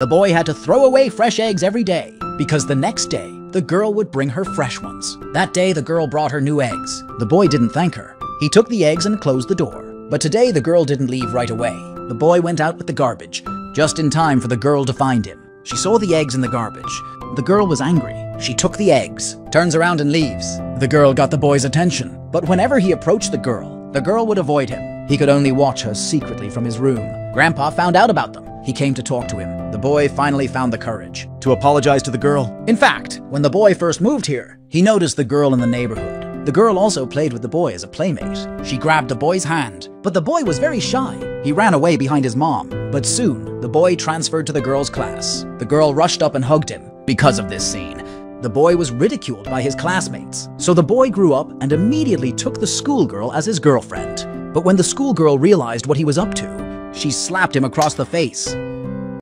The boy had to throw away fresh eggs every day because the next day, the girl would bring her fresh ones. That day, the girl brought her new eggs. The boy didn't thank her. He took the eggs and closed the door. But today, the girl didn't leave right away. The boy went out with the garbage, just in time for the girl to find him. She saw the eggs in the garbage. The girl was angry. She took the eggs, turns around and leaves. The girl got the boy's attention, but whenever he approached the girl, the girl would avoid him. He could only watch her secretly from his room. Grandpa found out about them. He came to talk to him. The boy finally found the courage to apologize to the girl. In fact, when the boy first moved here, he noticed the girl in the neighborhood. The girl also played with the boy as a playmate. She grabbed the boy's hand, but the boy was very shy. He ran away behind his mom, but soon the boy transferred to the girl's class. The girl rushed up and hugged him. Because of this scene, the boy was ridiculed by his classmates. So the boy grew up and immediately took the schoolgirl as his girlfriend. But when the schoolgirl realized what he was up to, she slapped him across the face.